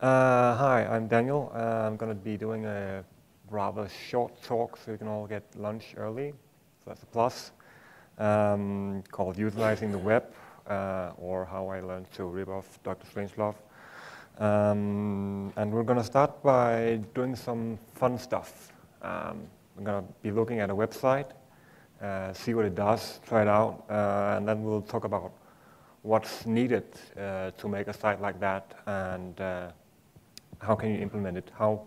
Uh, hi, I'm Daniel. Uh, I'm going to be doing a rather short talk so you can all get lunch early. So that's a plus. Um, called Utilizing the Web, uh, or How I Learned to Rip Off Dr. Strangelove. Um, and we're going to start by doing some fun stuff. Um, we're going to be looking at a website, uh, see what it does, try it out, uh, and then we'll talk about what's needed uh, to make a site like that and how can you implement it? How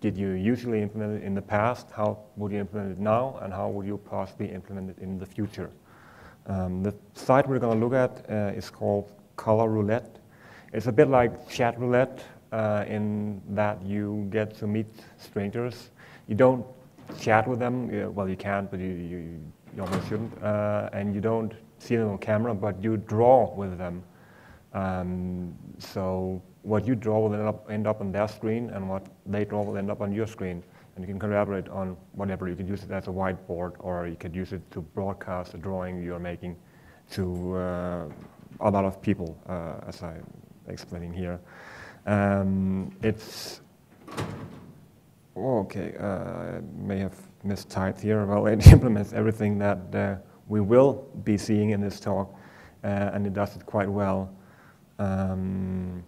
did you usually implement it in the past? How would you implement it now? And how would you possibly implement it in the future? Um, the site we're going to look at uh, is called Color Roulette. It's a bit like chat roulette uh, in that you get to meet strangers. You don't chat with them. well, you can, but you, you, you almost shouldn't. Uh, and you don't see them on camera, but you draw with them. Um, so what you draw will end up, end up on their screen, and what they draw will end up on your screen. And you can collaborate on whatever. You can use it as a whiteboard, or you could use it to broadcast a drawing you're making to uh, a lot of people, uh, as I'm explaining here. Um, it's oh, okay. Uh, I may have mistyped here. Well, it implements everything that uh, we will be seeing in this talk, uh, and it does it quite well. Um,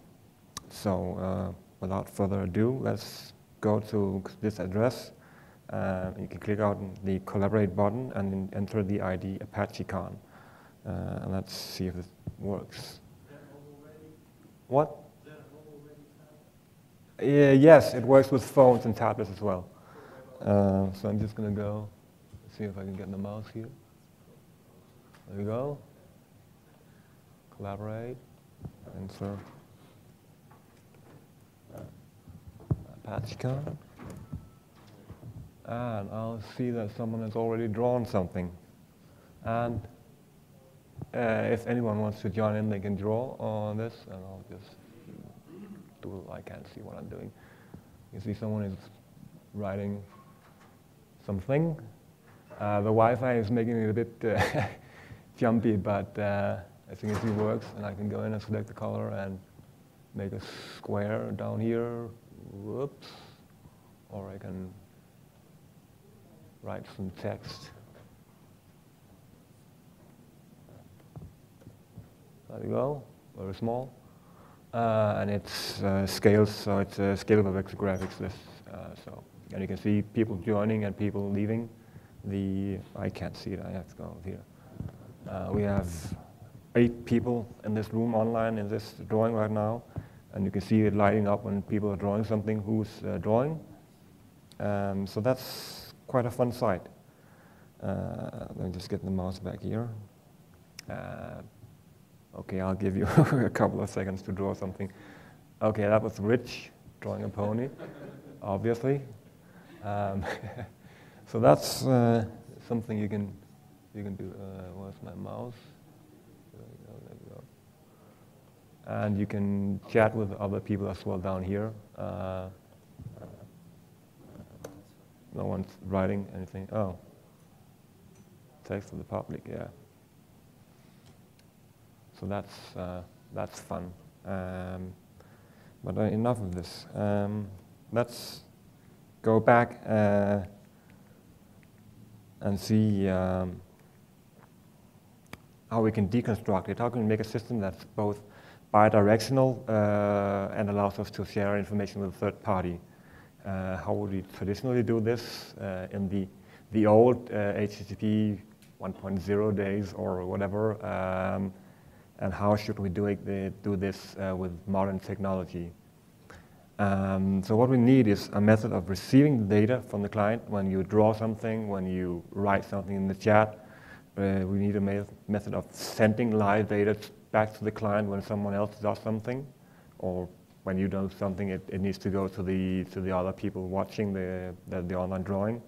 so uh, without further ado, let's go to this address. Uh, you can click on the collaborate button and enter the ID ApacheCon. Uh, and let's see if it works. What? Yeah, yes, it works with phones and tablets as well. Uh, so I'm just going to go see if I can get the mouse here. There we go. Collaborate. Enter. ApacheCon. And I'll see that someone has already drawn something. And uh, if anyone wants to join in, they can draw on this, and I'll just do. I can't see what I'm doing. You see, someone is writing something. Uh, the Wi-Fi is making it a bit uh, jumpy, but uh, I think it works. And I can go in and select the color and make a square down here. Whoops. Or I can write some text. There you go, very small. Uh, and it's uh, scales, so it's a scalable vector graphics list. Uh, so, and you can see people joining and people leaving. The I can't see it. I have to go here. Uh, we have eight people in this room online in this drawing right now, and you can see it lighting up when people are drawing something who's uh, drawing. Um, so that's quite a fun site. Uh, let me just get the mouse back here. Uh, okay, I'll give you a couple of seconds to draw something. Okay, that was Rich drawing a pony, obviously. Um, so that's uh, something you can you can do, uh, where's my mouse? There we go, there we go. And you can chat with other people as well down here. Uh, no one's writing anything. Oh, text to the public, yeah. So that's, uh, that's fun. Um, but uh, enough of this. Um, let's go back uh, and see um, how we can deconstruct it, how can we make a system that's both bidirectional uh, and allows us to share information with a third party. Uh, how would we traditionally do this uh, in the, the old HTTP uh, 1.0 days or whatever? Um, and how should we do, it, do this uh, with modern technology? Um, so what we need is a method of receiving the data from the client when you draw something, when you write something in the chat, uh, we need a me method of sending live data back to the client when someone else does something, or when you do something, it, it needs to go to the to the other people watching the the, the online drawing.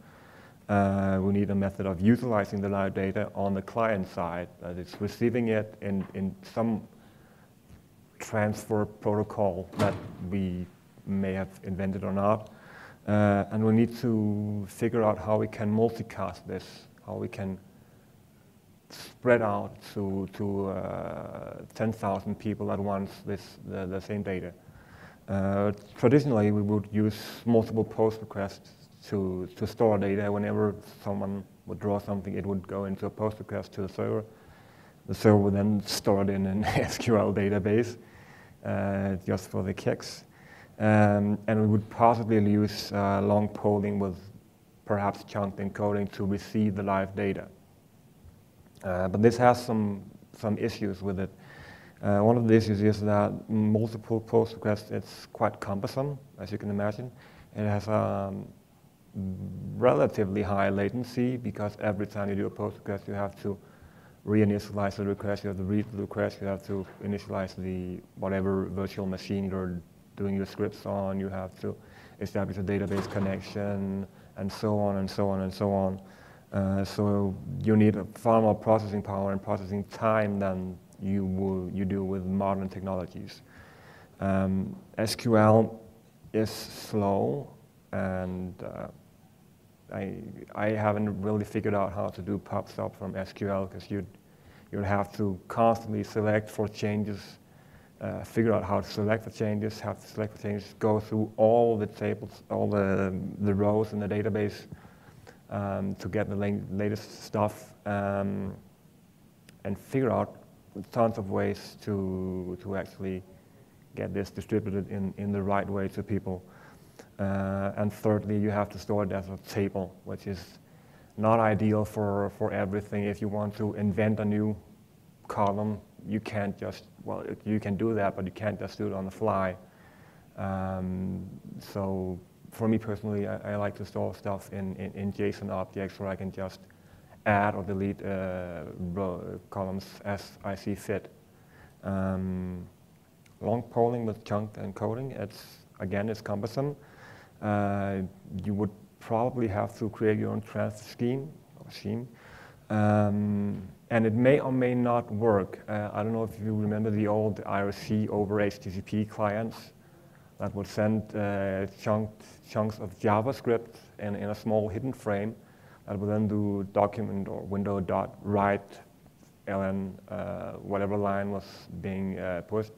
Uh, we need a method of utilizing the live data on the client side, that it's receiving it in, in some transfer protocol that we may have invented or not. Uh, and we need to figure out how we can multicast this, how we can spread out to, to uh, 10,000 people at once this, the, the same data. Uh, traditionally, we would use multiple post requests to, to store data. Whenever someone would draw something, it would go into a post request to the server. The server would then store it in an SQL database uh, just for the kicks. Um, and we would possibly use uh, long polling with perhaps chunked encoding to receive the live data. Uh, but this has some, some issues with it. Uh, one of the issues is that multiple post requests, it's quite cumbersome, as you can imagine. It has a um, relatively high latency because every time you do a post request, you have to reinitialize the request, you have to read the request, you have to initialize the whatever virtual machine you're doing your scripts on, you have to establish a database connection, and so on and so on and so on. Uh, so you need far more processing power and processing time than you, will, you do with modern technologies. Um, SQL is slow, and uh, I, I haven't really figured out how to do pub/sub from SQL because you'd, you'd have to constantly select for changes, uh, figure out how to select the changes, have to select the changes, go through all the tables, all the, the rows in the database um, to get the latest stuff um, and figure out tons of ways to, to actually get this distributed in, in the right way to people. Uh, and thirdly, you have to store it as a table, which is not ideal for, for everything. If you want to invent a new column, you can't just, well, you can do that, but you can't just do it on the fly. Um, so for me personally, I, I, like to store stuff in, in, in, JSON objects where I can just add or delete uh, columns as I see fit. Um, long polling with chunked encoding, it's, again, it's cumbersome. Uh, you would probably have to create your own transfer scheme or scheme. Um, and it may or may not work. Uh, I don't know if you remember the old IRC over HTTP clients that will send uh, chunks of JavaScript in, in a small hidden frame that will then do document or window dot write ln uh, whatever line was being uh, pushed.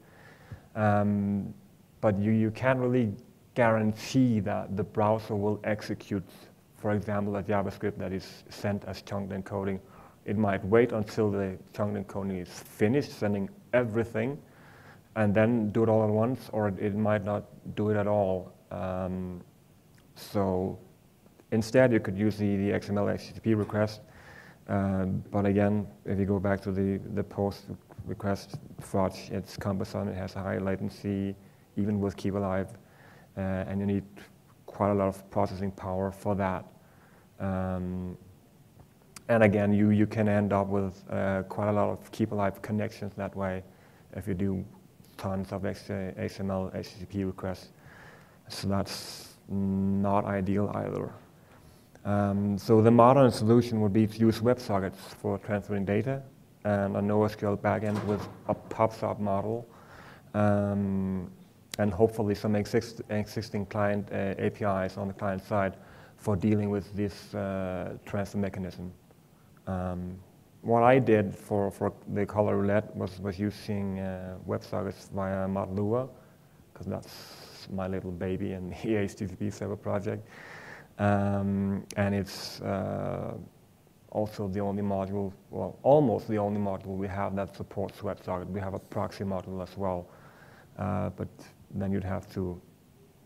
Um, but you, you can't really guarantee that the browser will execute, for example, a JavaScript that is sent as chunked encoding. It might wait until the chunked encoding is finished, sending everything, and then do it all at once, or it might not do it at all. Um, so instead, you could use the, the XML HTTP request. Um, but again, if you go back to the, the post request fudge, it's cumbersome, it has a high latency, even with Keep Alive. Uh, and you need quite a lot of processing power for that. Um, and again, you, you can end up with uh, quite a lot of keep alive connections that way if you do tons of XML HTTP requests. So that's not ideal either. Um, so the modern solution would be to use WebSockets for transferring data and a NoSQL backend with a pub/sub model. Um, and hopefully some exist existing client uh, APIs on the client side for dealing with this uh, transfer mechanism. Um, what I did for, for the color roulette was, was using uh, WebSockets via Modlua, because that's my little baby and the HTTP server project. Um, and it's uh, also the only module, well, almost the only module we have that supports WebSocket. We have a proxy module as well. Uh, but then you'd have to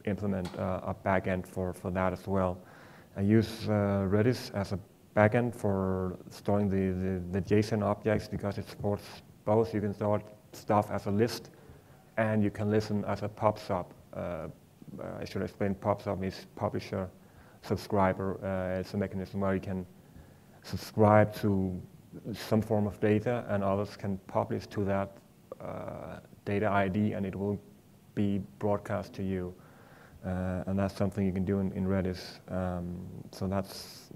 implement uh, a backend for, for that as well. I use uh, Redis as a backend for storing the, the, the, JSON objects because it supports both. You can store stuff as a list and you can listen as a pub/sub. Uh, I should explain pub/sub means publisher subscriber. Uh, it's a mechanism where you can subscribe to some form of data and others can publish to that uh, data ID and it will be broadcast to you. Uh, and that's something you can do in, in Redis. Um, so that's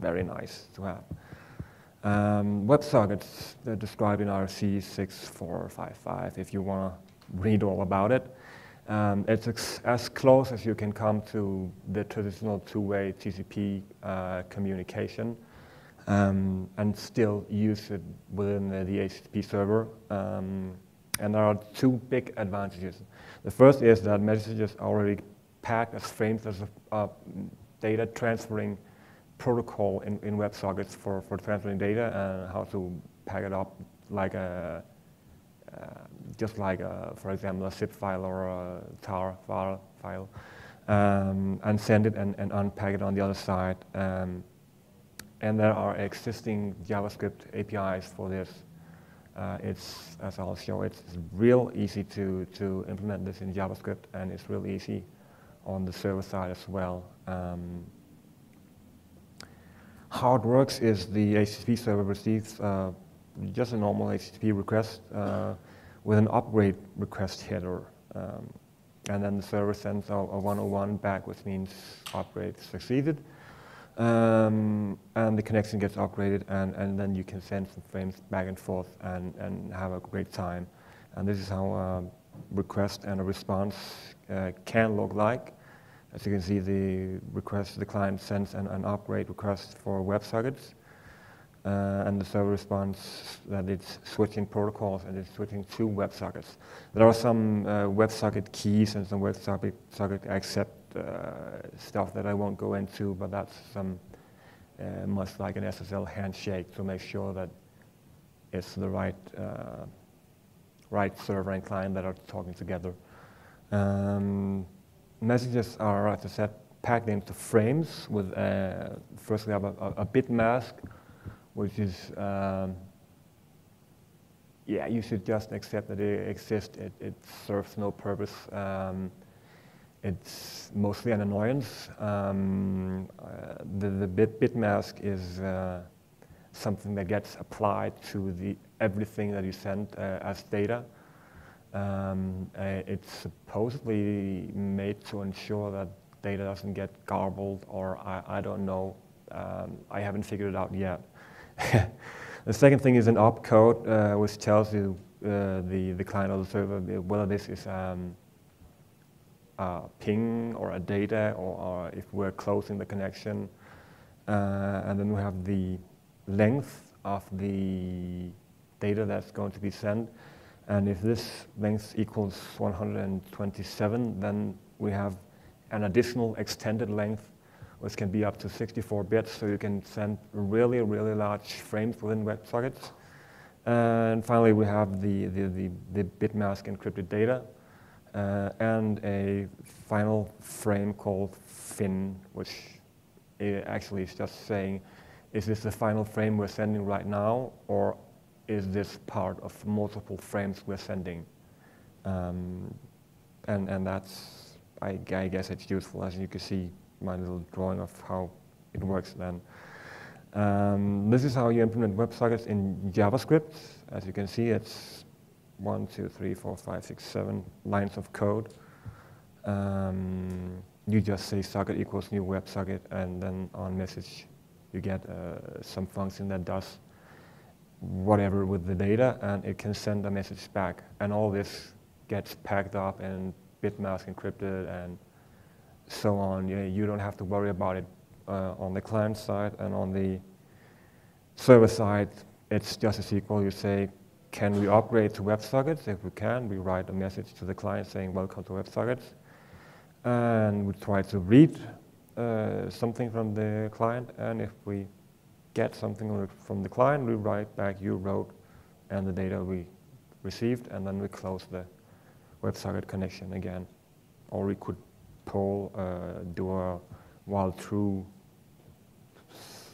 very nice to have. Um, WebSockets, they're described in RFC 6455 if you want to read all about it. Um, it's as close as you can come to the traditional two-way TCP uh, communication um, and still use it within the, the HTTP server. Um, and there are two big advantages. The first is that messages are already packed as frames as a, a data transferring protocol in, in WebSockets for, for transferring data and how to pack it up like a, uh, just like, a, for example, a zip file or a tar file, file um, and send it and, and, unpack it on the other side. Um, and there are existing JavaScript APIs for this. Uh, it's, as I'll show, it's real easy to, to implement this in JavaScript, and it's real easy on the server side as well. Um, how it works is the HTTP server receives uh, just a normal HTTP request uh, with an upgrade request header. Um, and then the server sends a, a 101 back, which means upgrade succeeded. Um, and the connection gets upgraded, and, and then you can send some frames back and forth and, and have a great time. And this is how a request and a response uh, can look like. As you can see, the request, the client sends an, an upgrade request for WebSockets, uh, and the server responds that it's switching protocols and it's switching to WebSockets. There are some uh, WebSocket keys and some WebSocket socket accept uh, stuff that I won't go into, but that's some uh, much like an SSL handshake to make sure that it's the right uh, right server and client that are talking together. Um, messages are, as I said, packed into frames with, uh, first we have a, a, bit mask, which is, um, yeah, you should just accept that it exists. It, it serves no purpose. Um, it's mostly an annoyance. Um, uh, the, the bit, bit mask is uh, something that gets applied to the everything that you send uh, as data. Um, it's supposedly made to ensure that data doesn't get garbled or I, I don't know. Um, I haven't figured it out yet. the second thing is an opcode uh, which tells you uh, the, the client or the server whether this is um, a ping or a data or, or, if we're closing the connection. Uh, and then we have the length of the data that's going to be sent. And if this length equals 127, then we have an additional extended length, which can be up to 64 bits, so you can send really, really large frames within WebSockets. And finally, we have the, the, the, the bitmask encrypted data, uh, and a final frame called fin, which actually is just saying, is this the final frame we're sending right now, or is this part of multiple frames we're sending? Um, and, and that's, I, I, guess it's useful as you can see my little drawing of how it works then. Um, this is how you implement WebSockets in JavaScript. As you can see, it's one, two, three, four, five, six, seven lines of code. Um, you just say socket equals new WebSocket, and then on message you get uh, some function that does whatever with the data and it can send a message back. And all this gets packed up and bitmask encrypted and so on. You, you don't have to worry about it uh, on the client side and on the server side. It's just a SQL. You say, can we upgrade to WebSockets? If we can, we write a message to the client saying, welcome to WebSockets. And we try to read uh, something from the client. And if we get something from the client, we write back you wrote and the data we received, and then we close the WebSocket connection again. Or we could pull, uh, do a while true,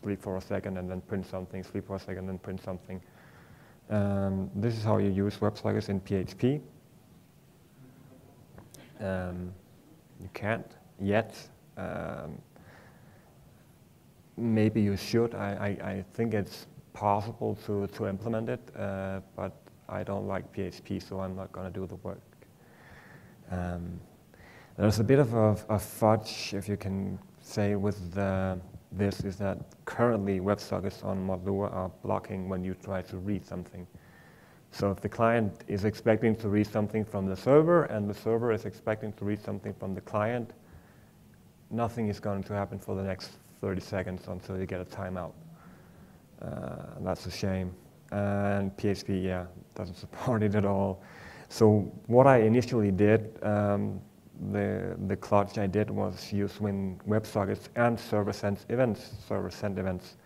sleep for a second and then print something, sleep for a second and then print something. Um, this is how you use WebSockets in PHP. Um, you can't yet. Um, maybe you should. I, I, I, think it's possible to, to implement it, uh, but I don't like PHP, so I'm not going to do the work. Um, there's a bit of a, a, fudge, if you can say, with the, this, is that currently WebSockets on ModLua are blocking when you try to read something. So if the client is expecting to read something from the server and the server is expecting to read something from the client, nothing is going to happen for the next 30 seconds until you get a timeout. Uh, that's a shame. And PHP, yeah, doesn't support it at all. So what I initially did, um, the, the clutch I did was use when WebSockets and server-sent events, server-sent events.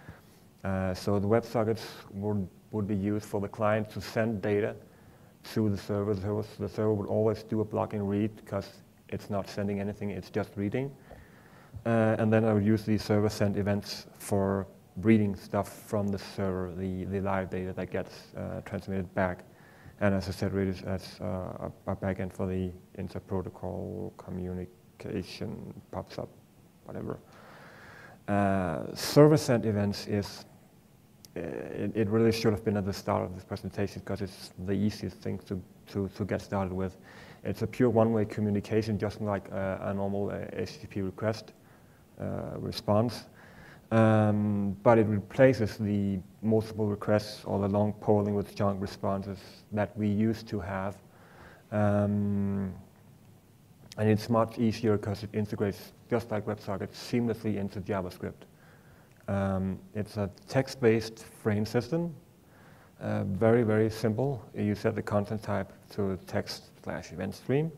Uh, so the WebSockets would, would be used for the client to send data to the server. The server, the server would always do a blocking read because it's not sending anything, it's just reading. Uh, and then I would use these server-sent events for reading stuff from the server, the, the live data that gets uh, transmitted back. And as I said, really as uh, a, a backend for the inter-protocol communication pub/sub, whatever. Uh, server-sent events is, uh, it, it, really should have been at the start of this presentation because it's the easiest thing to, to, to get started with. It's a pure one-way communication, just like a normal HTTP uh, request uh, response. Um, but it replaces the multiple requests or the long polling with chunk responses that we used to have. Um, and it's much easier because it integrates, just like WebSockets, seamlessly into JavaScript. Um, it's a text-based frame system, uh, very, very simple. You set the content type to text slash event stream,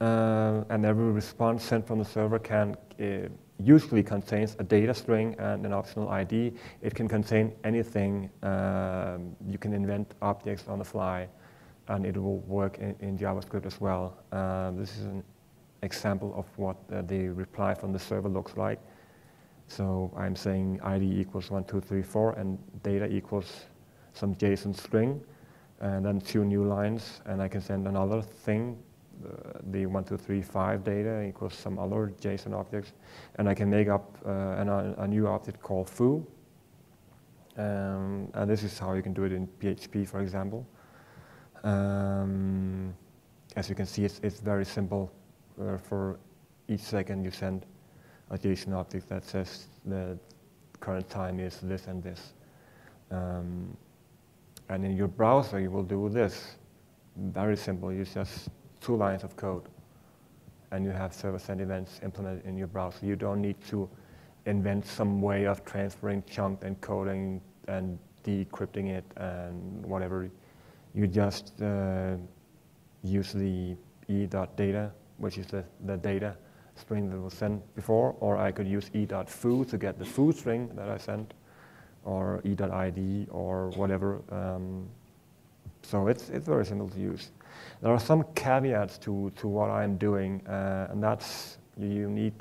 uh, and every response sent from the server can uh, usually contains a data string and an optional ID. It can contain anything. Um, you can invent objects on the fly, and it will work in, in JavaScript as well. Uh, this is an example of what uh, the reply from the server looks like. So I'm saying ID equals 1, 2, 3, 4, and data equals some JSON string, and then two new lines, and I can send another thing the, 1, 2, 3, 5 data equals some other JSON objects. And I can make up uh, an, a new object called foo. Um, and this is how you can do it in PHP, for example. Um, as you can see, it's, it's very simple. Uh, for each second you send a JSON object that says the current time is this and this. Um, and in your browser, you will do this. Very simple. You just two lines of code and you have server-sent events implemented in your browser. You don't need to invent some way of transferring chunk encoding and decrypting it and whatever. You just uh, use the e.data, which is the, the data string that was sent before, or I could use e.foo to get the foo string that I sent, or e.id, or whatever. Um, so it's, it's very simple to use. There are some caveats to, to what I'm doing, uh, and that's you need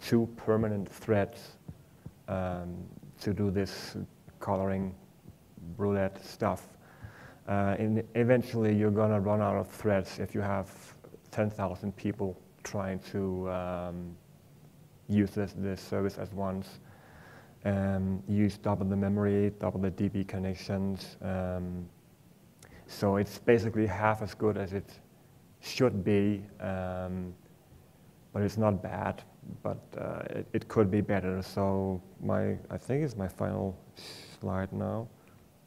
two permanent threads um, to do this coloring roulette stuff. Uh, eventually, you're going to run out of threads if you have 10,000 people trying to um, use this, this service at once. Um, use double the memory, double the DB connections, um, so it's basically half as good as it should be, um, but it's not bad. But uh, it, it, could be better. So my, I think it's my final slide now.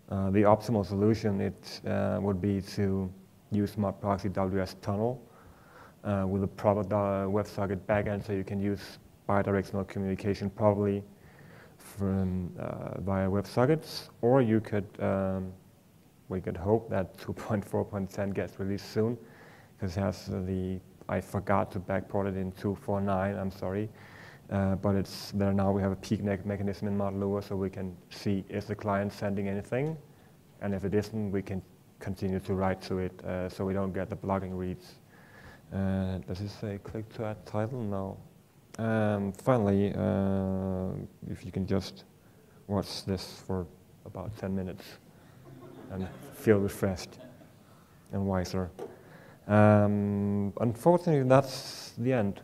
Uh, the optimal solution it uh, would be to use mod proxy WS tunnel uh, with a proper WebSocket backend, so you can use bidirectional communication probably from uh, via WebSockets, or you could um, we could hope that 2.4.10 gets released soon because it has the, I forgot to backport it in 2.4.9, I'm sorry. Uh, but it's there now. We have a peek mechanism in ModLua so we can see is the client sending anything, and if it isn't, we can continue to write to it uh, so we don't get the blocking reads. Uh, does it say click to add title? No. Um, finally, uh, if you can just watch this for about 10 minutes and feel refreshed and wiser. Um, unfortunately, that's the end.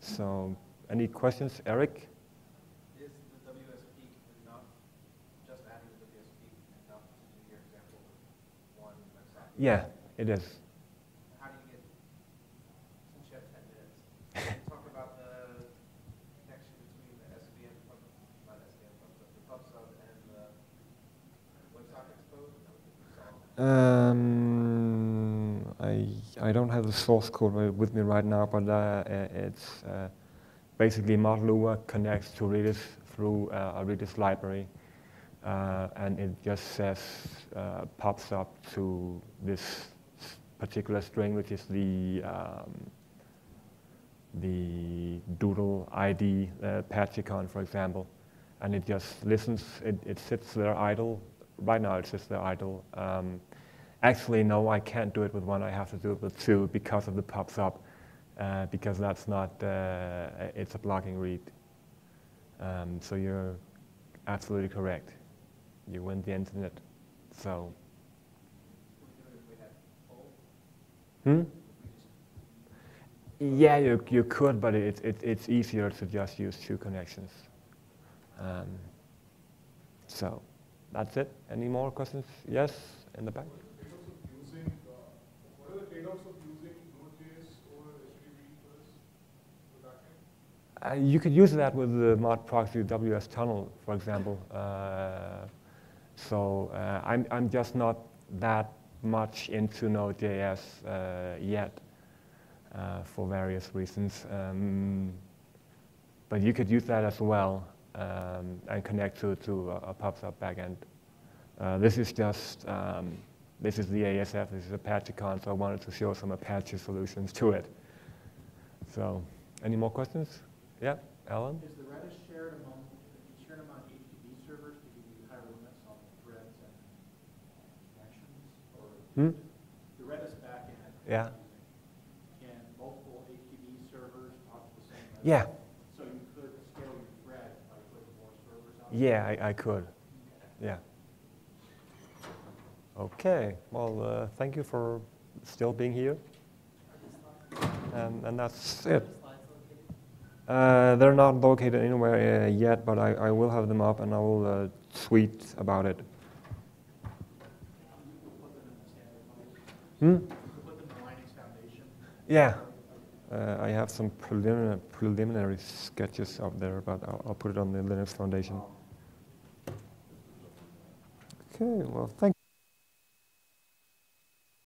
So, any questions, Eric? Is the WSP enough, just adding the WSP enough to do your example one? Yeah, it is. Um, I, I don't have the source code with me right now, but uh, it's uh, basically ModLua connects to Redis through uh, a Redis library, uh, and it just says, uh, pub/sub to this particular string, which is the um, the doodle ID uh, ApacheCon, for example, and it just listens. It, it sits there idle. Right now, it sits there idle. Um, actually, no, I can't do it with one. I have to do it with two because of the pub/sub, uh, because that's not. Uh, it's a blocking read. Um, so you're absolutely correct. You win the internet. So. Hmm? Yeah, you, you could, but it, it, it's easier to just use two connections. Um, so that's it. Any more questions? Yes, in the back. What are the trade-offs of using Node.js over HTTP for this, for the backend? Uh, you could use that with the mod proxy WS tunnel, for example. Uh, so uh, I'm, I'm just not that much into Node.js uh, yet uh, for various reasons. Um, but you could use that as well um, and connect to, to a, a PubSub backend. Uh, this is just, um, this is the ASF, this is ApacheCon, so I wanted to show some Apache solutions to it. So, any more questions? Yeah, Alan? Is the Redis shared among, shared among HTTP servers to give you higher limits on threads and connections? Or Hmm? the Redis backend? Yeah. Can multiple HTTP servers talk to the same? Yeah, So you could scale your thread by putting more servers out? Yeah, I, I could. Yeah. Okay, well, uh, thank you for still being here. And, and that's it. Uh, they're not located anywhere uh, yet, but I, I will have them up and I will uh, tweet about it. Hmm? Yeah. Uh, I have some preliminary, preliminary sketches up there, but I'll, I'll put it on the Linux Foundation. Okay, well, thank